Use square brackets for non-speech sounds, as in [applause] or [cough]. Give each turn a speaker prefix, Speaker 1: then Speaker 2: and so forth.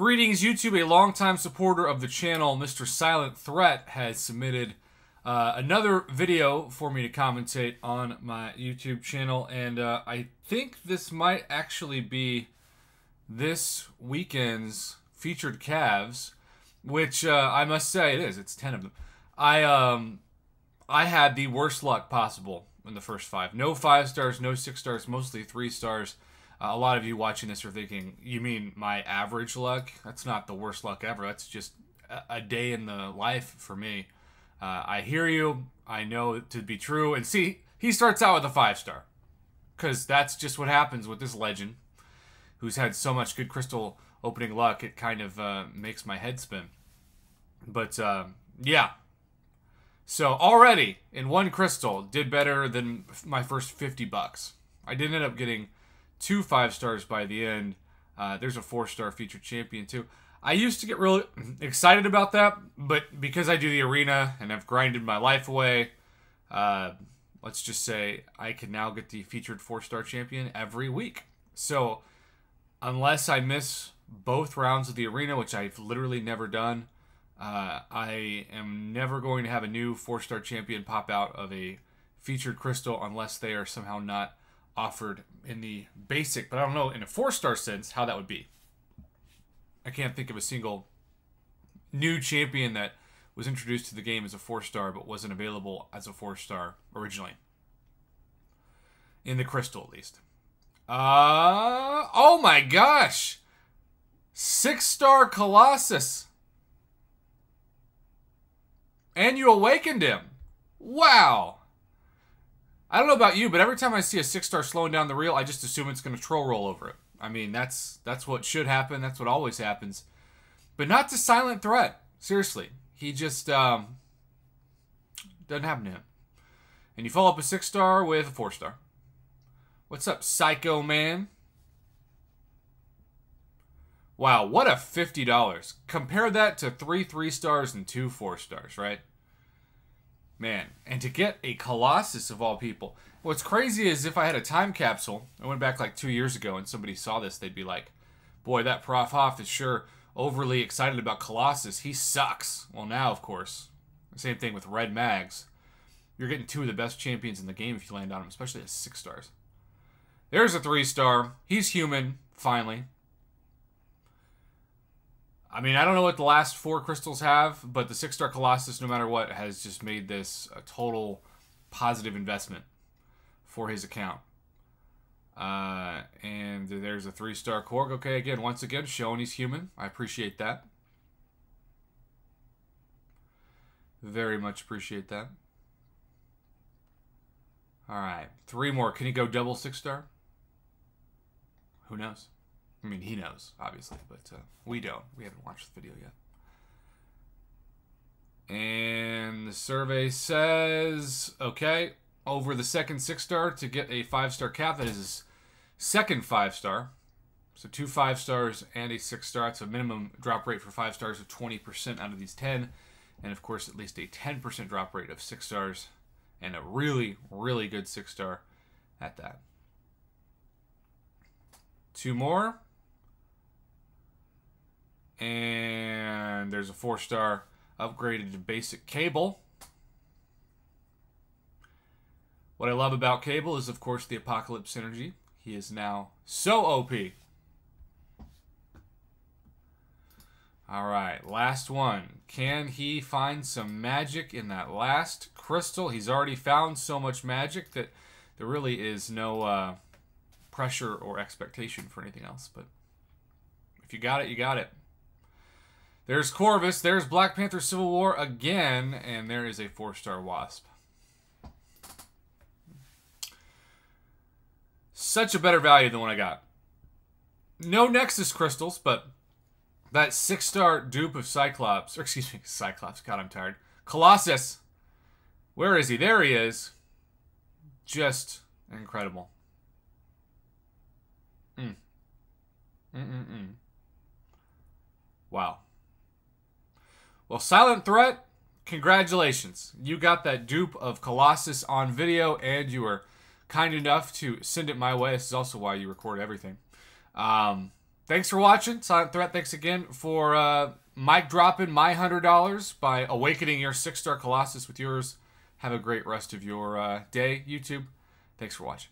Speaker 1: Greetings, YouTube. A longtime supporter of the channel, Mr. Silent Threat, has submitted uh, another video for me to commentate on my YouTube channel, and uh, I think this might actually be this weekend's featured cavs, which uh, I must say it is. It's ten of them. I um, I had the worst luck possible in the first five. No five stars, no six stars, mostly three stars. Uh, a lot of you watching this are thinking, you mean my average luck? That's not the worst luck ever. That's just a, day in the life for me. Uh, I hear you. I know it to be true. And see, he starts out with a five star. Because that's just what happens with this legend who's had so much good crystal opening luck. It kind of uh, makes my head spin. But uh, yeah. So already in one crystal did better than my first 50 bucks. I did end up getting two five stars by the end. Uh, there's a four star featured champion too. I used to get really [clears throat] excited about that, but because I do the arena and I've grinded my life away, uh, let's just say I can now get the featured four star champion every week. So unless I miss both rounds of the arena, which I've literally never done, uh, I am never going to have a new four star champion pop out of a featured crystal unless they are somehow not offered in the basic, but I don't know in a four star sense how that would be. I can't think of a single new champion that was introduced to the game as a four star but wasn't available as a four star originally. In the crystal, at least. Uh, oh my gosh! Six star Colossus. And you awakened him. Wow. I don't know about you, but every time I see a six star slowing down the reel, I just assume it's going to troll roll over it. I mean, that's that's what should happen. That's what always happens. But not to Silent Threat. Seriously, he just um, doesn't happen to him. And you follow up a six star with a four star. What's up, Psycho Man? Wow, what a $50. Compare that to three three stars and two four stars, right? Man, and to get a Colossus of all people. What's crazy is if I had a time capsule, I went back like two years ago and somebody saw this, they'd be like, boy, that Prof Hoff is sure overly excited about Colossus. He sucks. Well, now, of course, same thing with Red Mags. You're getting two of the best champions in the game if you land on them, especially at six stars. There's a three star. He's human, finally. I mean, I don't know what the last four crystals have, but the six star Colossus, no matter what, has just made this a total positive investment for his account. Uh, and there's a three star Korg. Okay, again, once again, showing he's human. I appreciate that. Very much appreciate that. All right, three more. Can he go double six star? Who knows? I mean, he knows, obviously, but uh, we don't. We haven't watched the video yet. And the survey says, okay, over the second six star to get a five star cap. That is his second five star. So two five stars and a six star. It's a minimum drop rate for five stars of 20% out of these 10. And of course, at least a 10% drop rate of six stars and a really, really good six star at that. Two more. And there's a four star upgraded to basic cable. What I love about Cable is, of course, the Apocalypse Synergy. He is now so OP. All right, last one. Can he find some magic in that last crystal? He's already found so much magic that there really is no uh, pressure or expectation for anything else. But if you got it, you got it. There's Corvus. There's Black Panther Civil War again. And there is a four-star Wasp. Such a better value than what I got. No Nexus crystals, but that six-star dupe of Cyclops. Or excuse me, [laughs] Cyclops. God, I'm tired. Colossus. Where is he? There he is. Just incredible. Mm. Mm-mm-mm. Wow. Well, Silent Threat, congratulations. You got that dupe of Colossus on video, and you were kind enough to send it my way. This is also why you record everything. Um, thanks for watching. Silent Threat, thanks again for uh, mic dropping my $100 by awakening your six star Colossus with yours. Have a great rest of your uh, day, YouTube. Thanks for watching.